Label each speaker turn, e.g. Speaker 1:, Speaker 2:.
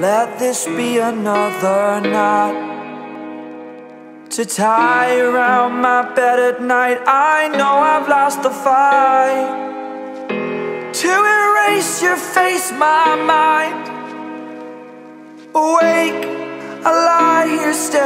Speaker 1: Let this be another knot To tie around my bed at night I know I've lost the fight. To erase your face, my mind. Awake, I lie here staring